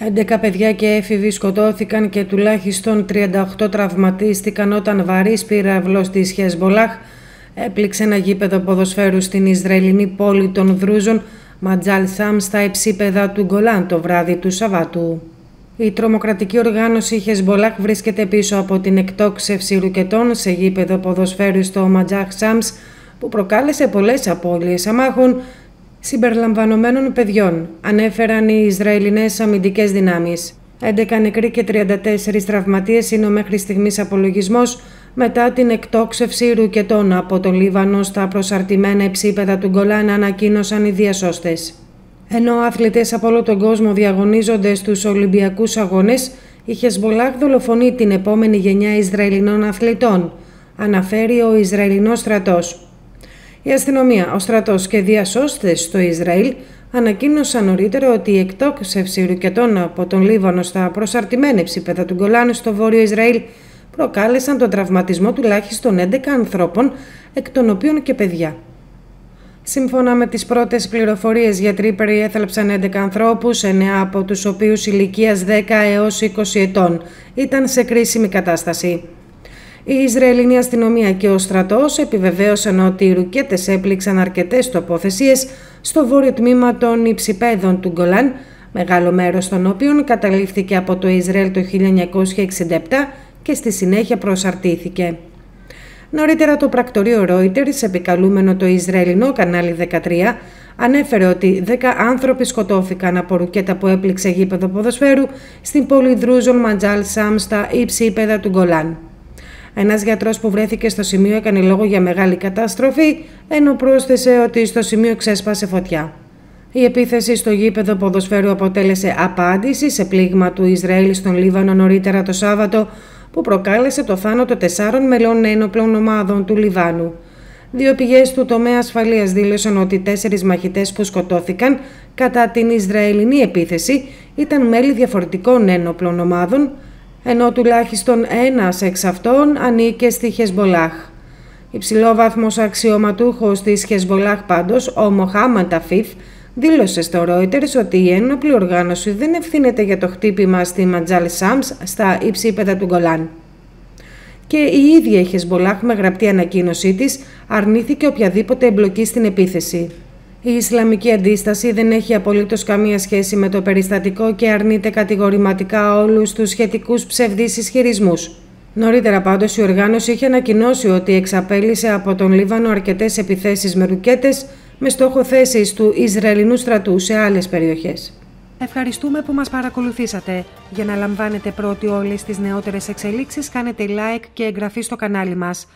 11 παιδιά και έφηβοι σκοτώθηκαν και τουλάχιστον 38 τραυματίστηκαν όταν βαρύς πύραυλος της Χεσμολάχ έπληξε ένα γήπεδο ποδοσφαίρου στην Ισραηλινή πόλη των Δρούζων Ματζάλ Σάμ στα υψίπεδα του Γκολάν το βράδυ του Σαββάτου. Η τρομοκρατική οργάνωση Χεσμολάχ βρίσκεται πίσω από την εκτόξευση ρουκετών σε γήπεδο ποδοσφαίρου στο Ματζάχ Σάμς που προκάλεσε πολλές απώλειες αμάχων συμπεριλαμβανομένων παιδιών, ανέφεραν οι Ισραηλινές αμυντικές δυνάμεις. 11 νεκροί και 34 τραυματίες είναι ο μέχρι στιγμής απολογισμός μετά την εκτόξευση ρουκετών από τον Λίβανο στα προσαρτημένα υψίπεδα του Γκολάν ανακοίνωσαν οι διασώστες. Ενώ αθλητές από όλο τον κόσμο διαγωνίζονται στους Ολυμπιακούς Αγώνες, η Χεσμολάχ δολοφονεί την επόμενη γενιά Ισραηλινών αθλητών, αναφέρει ο Ισραηλινός στρατός. Η αστυνομία, ο στρατός και διασώστες στο Ισραήλ ανακοίνωσαν νωρίτερα ότι η εκτόξευση ρουκετών από τον Λίβανο στα προσαρτημένα ψήπεδα του Γκολάνου στο βόρειο Ισραήλ προκάλεσαν τον τραυματισμό τουλάχιστον 11 ανθρώπων, εκ των οποίων και παιδιά. Σύμφωνα με τις πρώτες πληροφορίες, γιατροί περιέθαλψαν 11 ανθρώπους, 9 από τους οποίους ηλικίας 10 έως 20 ετών ήταν σε κρίσιμη κατάσταση. Η Ισραηλινή αστυνομία και ο στρατός επιβεβαίωσαν ότι οι ρουκέτες έπληξαν αρκετές τοποθεσίες στο βόρειο τμήμα των υψηπέδων του Γκολάν, μεγάλο μέρος των οποίων καταλήφθηκε από το Ισραήλ το 1967 και στη συνέχεια προσαρτήθηκε. Νωρίτερα το πρακτορείο Reuters, επικαλούμενο το Ισραηλινό κανάλι 13, ανέφερε ότι 10 άνθρωποι σκοτώθηκαν από ρουκέτα που έπληξε γήπεδο ποδοσφαίρου στην πόλη Δρούζον Ματζάλ Σάμ στα ύψη του Γκολάν. Ένας γιατρός που βρέθηκε στο σημείο έκανε λόγο για μεγάλη καταστροφή, ενώ πρόσθεσε ότι στο σημείο ξέσπασε φωτιά. Η επίθεση στο γήπεδο ποδοσφαίρου αποτέλεσε απάντηση σε πλήγμα του Ισραήλ στον Λίβανο νωρίτερα το Σάββατο, που προκάλεσε το θάνατο τεσσάρων μελών ένοπλων ομάδων του Λιβάνου. Δύο πηγές του τομέα ασφαλείας δήλωσαν ότι τέσσερις μαχητές που σκοτώθηκαν κατά την Ισραηλινή επίθεση ήταν μέλη διαφορετικών ένοπλων ομάδων, ενώ τουλάχιστον ένας εξ αυτών ανήκε στη Χεσμολάχ. Υψηλόβαθμος αξιωματούχος της Χεσμολάχ πάντως, ο Μοχάμαν Ταφίφ, δήλωσε στο Reuters ότι η ένοπλη οργάνωση δεν ευθύνεται για το χτύπημα στη Ματζάλ Σάμς στα υψίπεδα του Γκολάν. Και η ίδια η Χεσμολάχ με γραπτή ανακοίνωσή της αρνήθηκε οποιαδήποτε εμπλοκή στην επίθεση. Η Ισλαμική αντίσταση δεν έχει απολύτως καμία σχέση με το περιστατικό και αρνείται κατηγορηματικά όλους τους σχετικούς ψευδείς ισχυρισμούς. Νωρίτερα πάντως η οργάνωση είχε ανακοινώσει ότι εξαπέλυσε από τον Λίβανο αρκετές επιθέσεις με ρουκέτες με στόχο θέσεις του Ισραηλινού στρατού σε άλλες περιοχές. Ευχαριστούμε που μας παρακολουθήσατε. Για να λαμβάνετε πρώτοι όλες τις νεότερες εξελίξεις κάνετε like και εγγραφή στο κανάλι μας.